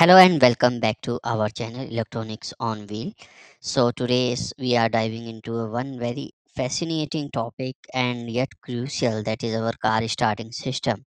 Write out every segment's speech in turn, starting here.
Hello and welcome back to our channel Electronics on Wheel. So today we are diving into one very fascinating topic and yet crucial that is our car starting system.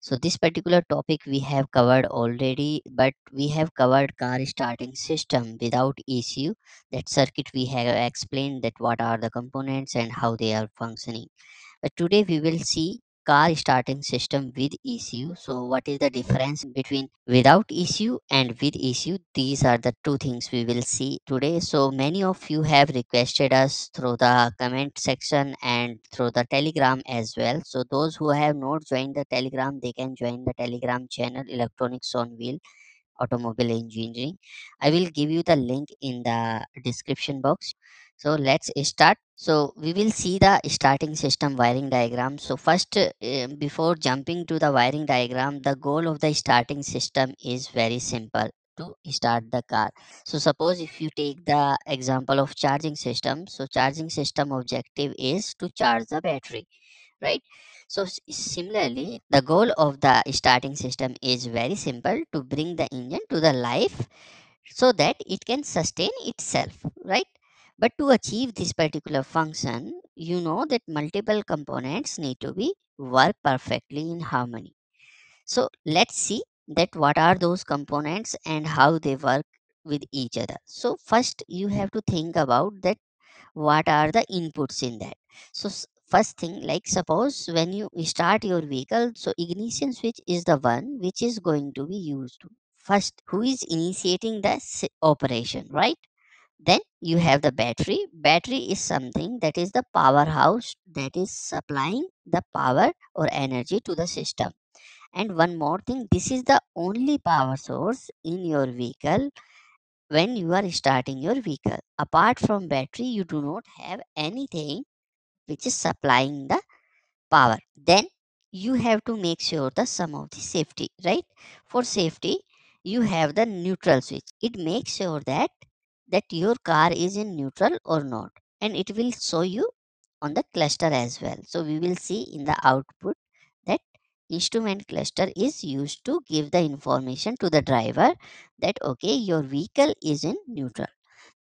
So this particular topic we have covered already but we have covered car starting system without ECU that circuit we have explained that what are the components and how they are functioning. But today we will see car starting system with ECU. So what is the difference between without ECU and with ECU? These are the two things we will see today. So many of you have requested us through the comment section and through the telegram as well. So those who have not joined the telegram, they can join the telegram channel Electronics on Wheel automobile engineering i will give you the link in the description box so let's start. So we will see the starting system wiring diagram. So first uh, before jumping to the wiring diagram the goal of the starting system is very simple to start the car. So suppose if you take the example of charging system. So charging system objective is to charge the battery right? So similarly the goal of the starting system is very simple to bring the engine to the life so that it can sustain itself right but to achieve this particular function you know that multiple components need to be work perfectly in harmony. So let's see that what are those components and how they work with each other. So first you have to think about that what are the inputs in that. So first thing like suppose when you start your vehicle so ignition switch is the one which is going to be used. First who is initiating the operation right then you have the battery. Battery is something that is the powerhouse that is supplying the power or energy to the system. And one more thing this is the only power source in your vehicle when you are starting your vehicle. Apart from battery you do not have anything which is supplying the power. Then you have to make sure the sum of the safety right? For safety you have the neutral switch. It makes sure that that your car is in neutral or not and it will show you on the cluster as well. So we will see in the output that instrument cluster is used to give the information to the driver that okay your vehicle is in neutral.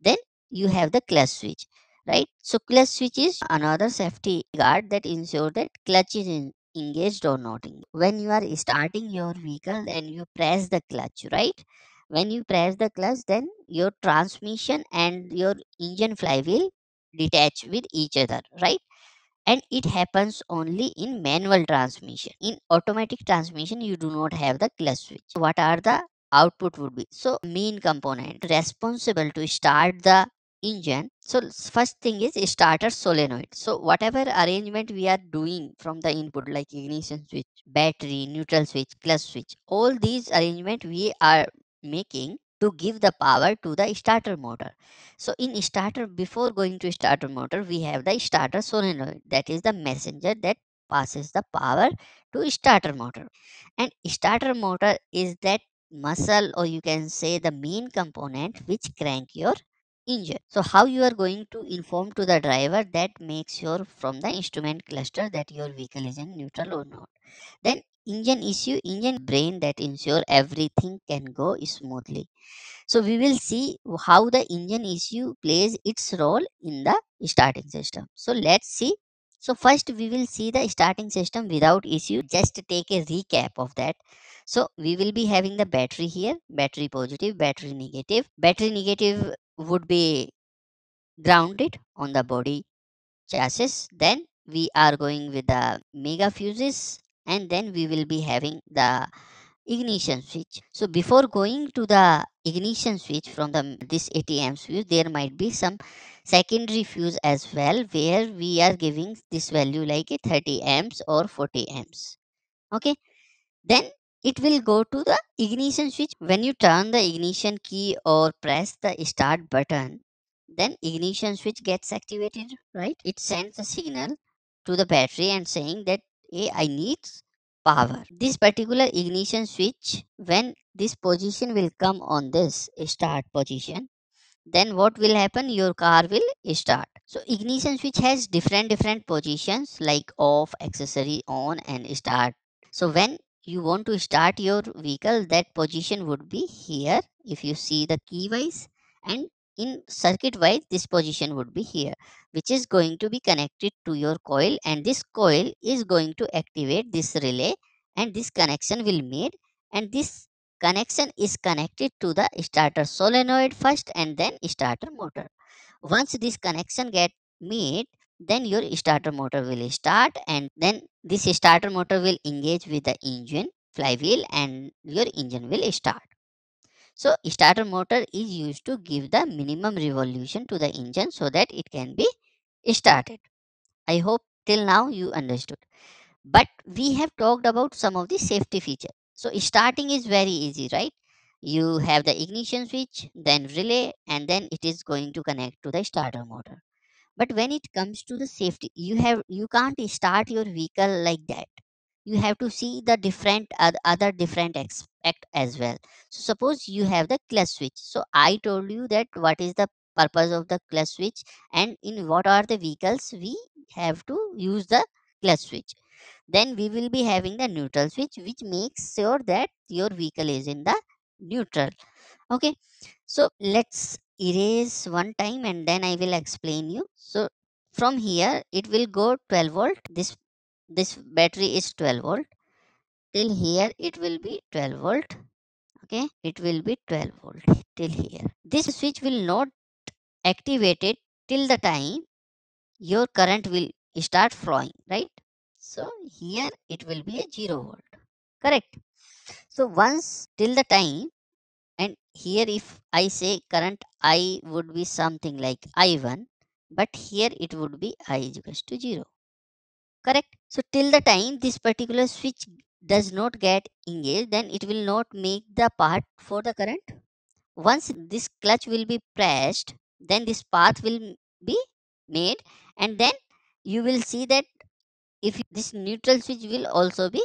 Then you have the clutch switch right? So clutch switch is another safety guard that ensure that clutch is in, engaged or not. When you are starting your vehicle and you press the clutch right when you press the clutch then your transmission and your engine flywheel detach with each other right? And it happens only in manual transmission. In automatic transmission you do not have the clutch switch. What are the output would be? So main component responsible to start the engine. So first thing is starter solenoid. So whatever arrangement we are doing from the input like ignition switch battery neutral switch clutch switch all these arrangement we are making to give the power to the starter motor so in starter, before going to starter motor, we have the starter solenoid. That is the messenger that passes the power to starter motor. And starter motor is that muscle or you can say the main component which crank your engine. So how you are going to inform to the driver that makes sure from the instrument cluster that your vehicle is in neutral or not. Then engine ECU, engine brain that ensure everything can go smoothly so we will see how the engine ECU plays its role in the starting system. So let's see. So first we will see the starting system without ECU. Just take a recap of that. So we will be having the battery here, battery positive, battery negative. Battery negative would be grounded on the body chassis. Then we are going with the mega fuses and then we will be having the ignition switch so before going to the ignition switch from the this 80 amps fuse there might be some secondary fuse as well where we are giving this value like a 30 amps or 40 amps. Okay? Then it will go to the ignition switch. When you turn the ignition key or press the start button then ignition switch gets activated right? It sends a signal to the battery and saying that hey i need power. This particular ignition switch when this position will come on this start position then what will happen? Your car will start. So ignition switch has different different positions like off accessory on and start. So when you want to start your vehicle that position would be here if you see the key wise. And in circuit wise this position would be here which is going to be connected to your coil. And this coil is going to activate this relay and this connection will made. And this connection is connected to the starter solenoid first and then starter motor. Once this connection get made then your starter motor will start and then this starter motor will engage with the engine flywheel and your engine will start. So starter motor is used to give the minimum revolution to the engine so that it can be started. I hope till now you understood. But we have talked about some of the safety features so starting is very easy right? You have the ignition switch then relay and then it is going to connect to the starter motor. But when it comes to the safety you have you can't start your vehicle like that. You have to see the different oth- other different aspect as well. So suppose you have the clutch switch. So i told you that what is the purpose of the clutch switch and in what are the vehicles we have to use the clutch switch then we will be having the neutral switch which makes sure that your vehicle is in the neutral okay so let's erase one time and then I will explain you. So from here it will go 12 volt. This this battery is 12 volt. Till here it will be 12 volt. Okay, it will be 12 volt till here. This switch will not activate it till the time your current will start flowing, right? So here it will be a 0 volt. Correct. So once till the time and here if I say current I would be something like I1 but here it would be I is equals to 0 correct so till the time this particular switch does not get engaged then it will not make the path for the current once this clutch will be pressed then this path will be made and then you will see that if this neutral switch will also be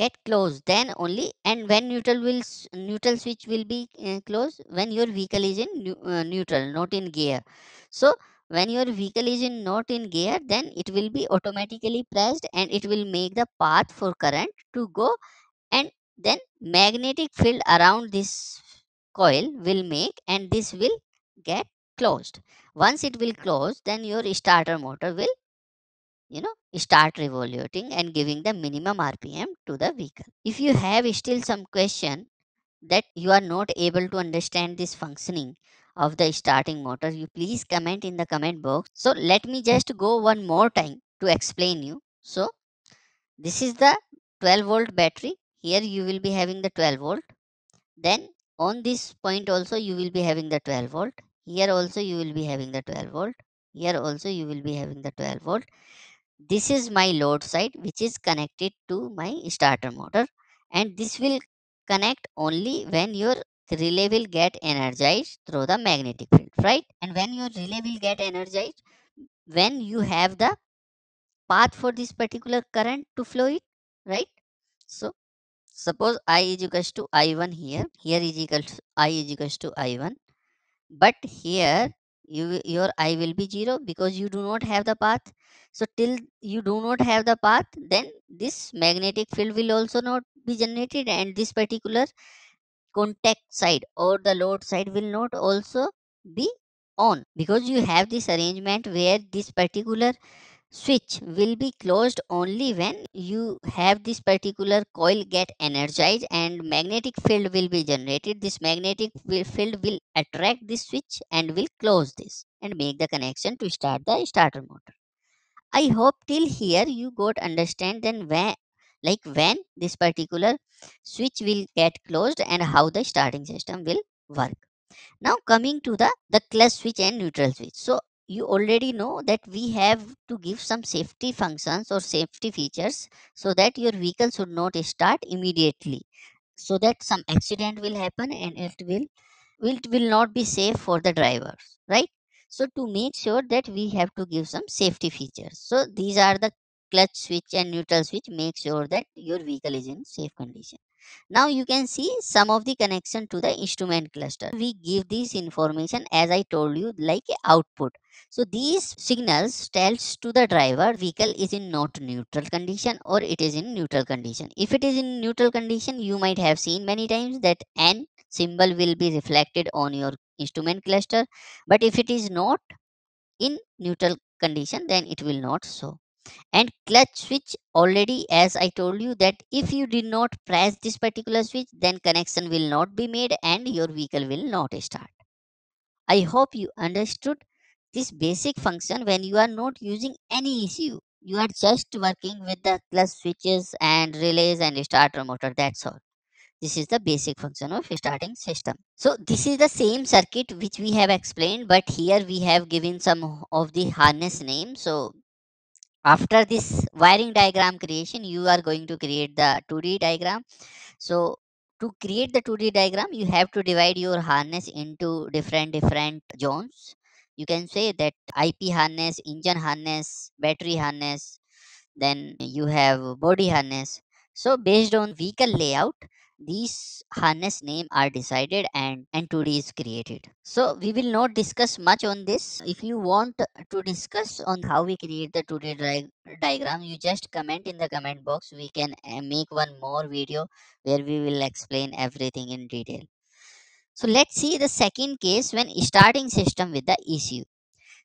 get closed then only and when neutral will neutral switch will be uh, closed when your vehicle is in uh, neutral not in gear. So when your vehicle is in not in gear then it will be automatically pressed and it will make the path for current to go and then magnetic field around this coil will make and this will get closed. Once it will close then your starter motor will you know start revoluting and giving the minimum rpm to the vehicle. If you have still some question that you are not able to understand this functioning of the starting motor you please comment in the comment box. So let me just go one more time to explain you. So this is the 12 volt battery. Here you will be having the 12 volt. Then on this point also you will be having the 12 volt. Here also you will be having the 12 volt. Here also you will be having the 12 volt this is my load side which is connected to my starter motor and this will connect only when your relay will get energized through the magnetic field right? And when your relay will get energized when you have the path for this particular current to flow it right? So suppose i is equals to i1 here here is equal to i is equals to i1 but here you your i will be 0 because you do not have the path. So till you do not have the path then this magnetic field will also not be generated and this particular contact side or the load side will not also be on because you have this arrangement where this particular switch will be closed only when you have this particular coil get energized and magnetic field will be generated. This magnetic field will attract this switch and will close this and make the connection to start the starter motor. I hope till here you got understand then when like when this particular switch will get closed and how the starting system will work. Now coming to the the clutch switch and neutral switch. So you already know that we have to give some safety functions or safety features so that your vehicle should not start immediately. So that some accident will happen and it will will will not be safe for the drivers right? So to make sure that we have to give some safety features. So these are the clutch switch and neutral switch. Make sure that your vehicle is in safe condition now you can see some of the connection to the instrument cluster. We give this information as i told you like output. So these signals tells to the driver vehicle is in not neutral condition or it is in neutral condition. If it is in neutral condition you might have seen many times that n symbol will be reflected on your instrument cluster. But if it is not in neutral condition then it will not show and clutch switch already as i told you that if you did not press this particular switch then connection will not be made and your vehicle will not start. I hope you understood this basic function when you are not using any ECU you are just working with the clutch switches and relays and starter motor that's all. This is the basic function of starting system. So this is the same circuit which we have explained but here we have given some of the harness name. So after this wiring diagram creation you are going to create the 2d diagram. So to create the 2d diagram you have to divide your harness into different different zones. You can say that ip harness engine harness battery harness then you have body harness. So based on vehicle layout these harness name are decided and and 2d is created. So we will not discuss much on this. If you want to discuss on how we create the 2d di- diagram you just comment in the comment box. We can uh, make one more video where we will explain everything in detail. So let's see the second case when starting system with the ecu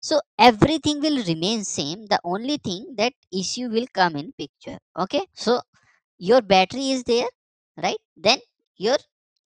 so everything will remain same. The only thing that ECU will come in picture. Okay? So your battery is there right then your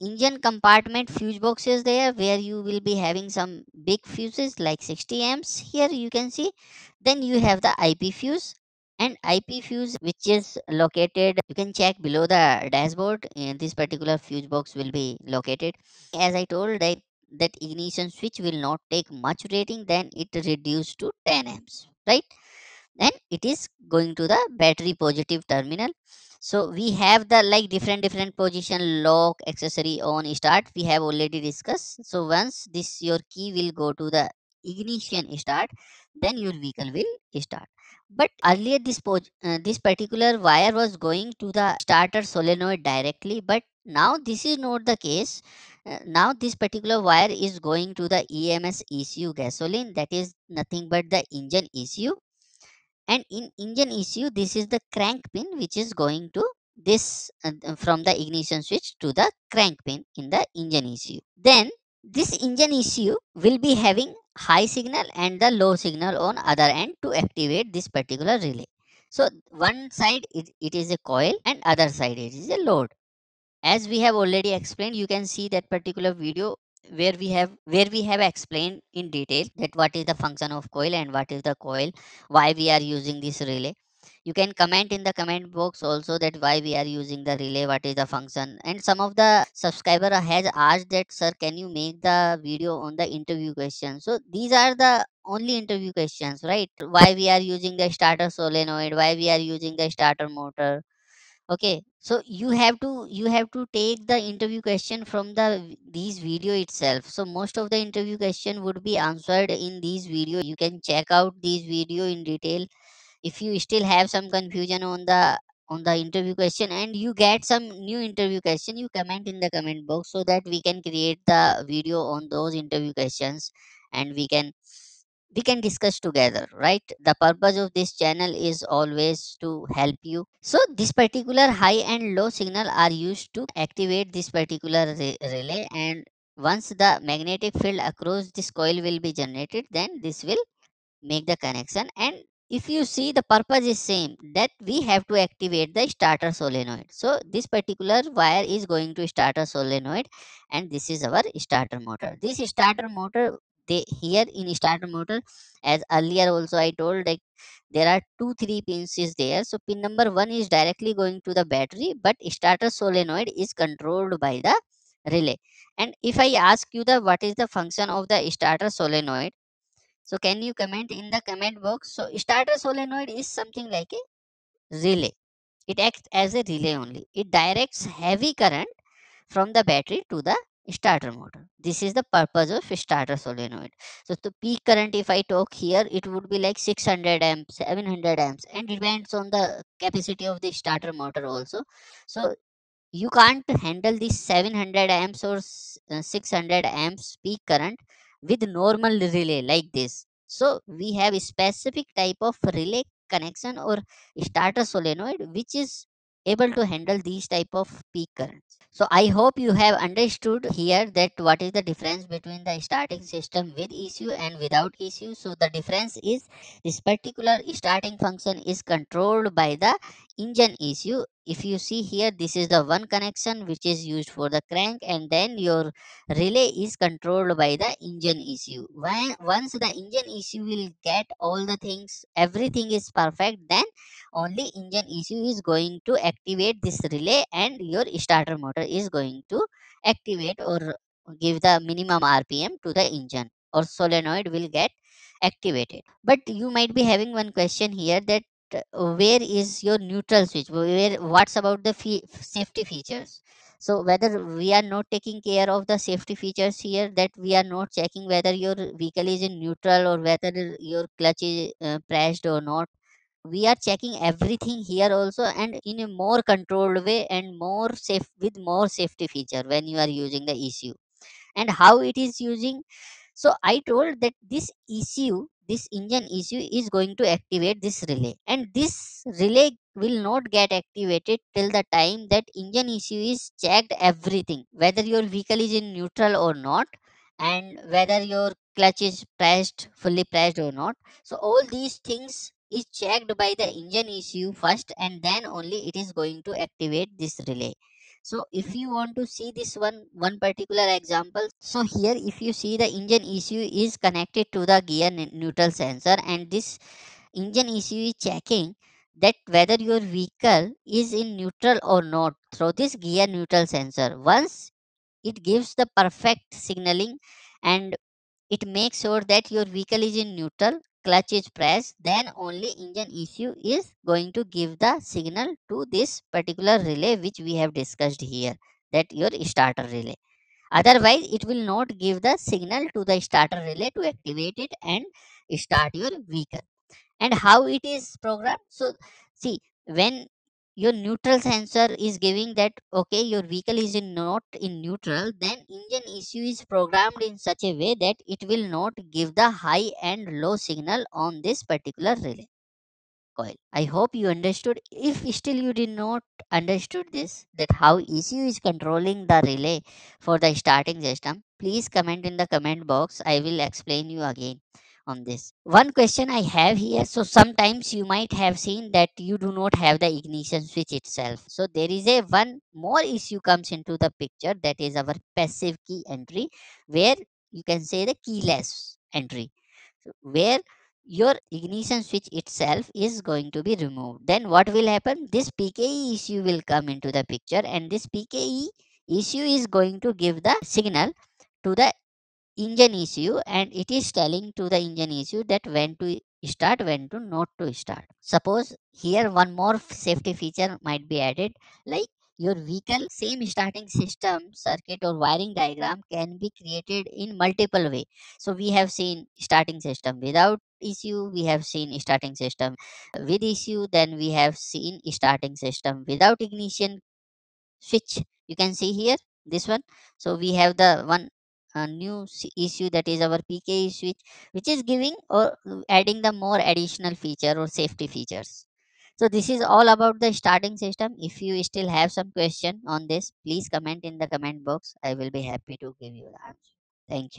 engine compartment fuse box is there where you will be having some big fuses like 60 amps. Here you can see then you have the ip fuse and ip fuse which is located you can check below the dashboard and this particular fuse box will be located. As i told that that ignition switch will not take much rating then it reduced to 10 amps right then it is going to the battery positive terminal. So we have the like different different position lock accessory on start. We have already discussed. So once this your key will go to the ignition start then your vehicle will start. But earlier this uh, this particular wire was going to the starter solenoid directly but now this is not the case. Uh, now this particular wire is going to the ems ecu gasoline. That is nothing but the engine ecu and in engine ECU this is the crank pin which is going to this uh, from the ignition switch to the crank pin in the engine ECU then this engine ECU will be having high signal and the low signal on other end to activate this particular relay. So one side it, it is a coil and other side it is a load. As we have already explained you can see that particular video where we have where we have explained in detail that what is the function of coil and what is the coil why we are using this relay. You can comment in the comment box also that why we are using the relay what is the function. And some of the subscriber has asked that sir can you make the video on the interview questions? So these are the only interview questions right? Why we are using the starter solenoid why we are using the starter motor okay so you have to you have to take the interview question from the these video itself. So most of the interview question would be answered in these video. You can check out these video in detail. If you still have some confusion on the on the interview question and you get some new interview question you comment in the comment box so that we can create the video on those interview questions and we can we can discuss together right? The purpose of this channel is always to help you. So this particular high and low signal are used to activate this particular re- relay and once the magnetic field across this coil will be generated then this will make the connection. And if you see the purpose is same that we have to activate the starter solenoid. So this particular wire is going to starter solenoid and this is our starter motor. This starter motor they here in starter motor as earlier also i told like there are two three pins is there so pin number one is directly going to the battery but starter solenoid is controlled by the relay and if i ask you the what is the function of the starter solenoid so can you comment in the comment box? So starter solenoid is something like a relay. It acts as a relay only. It directs heavy current from the battery to the starter motor. This is the purpose of starter solenoid. So the peak current if I talk here it would be like 600 amps, 700 amps and depends on the capacity of the starter motor also. So you can't handle this 700 amps or uh, 600 amps peak current with normal relay like this so we have a specific type of relay connection or starter solenoid which is able to handle these type of peak currents so I hope you have understood here that what is the difference between the starting system with ECU and without ECU. So the difference is this particular starting function is controlled by the engine ECU. If you see here, this is the one connection which is used for the crank and then your relay is controlled by the engine ECU. When, once the engine ECU will get all the things, everything is perfect, then only engine ECU is going to activate this relay and your starter motor is going to activate or give the minimum RPM to the engine or solenoid will get activated. But you might be having one question here that where is your neutral switch? Where what's about the fee- safety features? So whether we are not taking care of the safety features here, that we are not checking whether your vehicle is in neutral or whether your clutch is uh, pressed or not we are checking everything here also and in a more controlled way and more safe with more safety feature when you are using the ECU and how it is using so I told that this ECU this engine ECU is going to activate this relay. And this relay will not get activated till the time that engine ECU is checked everything whether your vehicle is in neutral or not and whether your clutch is pressed fully pressed or not. So all these things is checked by the engine ECU first and then only it is going to activate this relay so if you want to see this one one particular example so here if you see the engine ECU is connected to the gear neutral sensor and this engine ECU is checking that whether your vehicle is in neutral or not through this gear neutral sensor. Once it gives the perfect signaling and it makes sure that your vehicle is in neutral, clutch is pressed, then only engine ECU is going to give the signal to this particular relay which we have discussed here, that your starter relay. Otherwise, it will not give the signal to the starter relay to activate it and start your vehicle and how it is programmed so see when your neutral sensor is giving that okay your vehicle is in not in neutral then engine ECU is programmed in such a way that it will not give the high and low signal on this particular relay coil. I hope you understood. If still you did not understood this, that how ECU is controlling the relay for the starting system, please comment in the comment box. I will explain you again on this. One question I have here. So sometimes you might have seen that you do not have the ignition switch itself. So there is a one more ECU comes into the picture that is our passive key entry where you can say the keyless entry where your ignition switch itself is going to be removed then what will happen this pke ECU will come into the picture and this pke ECU is going to give the signal to the engine ECU and it is telling to the engine ECU that when to start, when to not to start. Suppose here one more safety feature might be added like your vehicle same starting system circuit or wiring diagram can be created in multiple way. So we have seen starting system without ECU we have seen starting system with ECU then we have seen starting system without ignition switch. You can see here this one. So we have the one uh, new ECU that is our pke switch which is giving or adding the more additional feature or safety features. So this is all about the starting system. If you still have some question on this please comment in the comment box. I will be happy to give you the answer. Thank you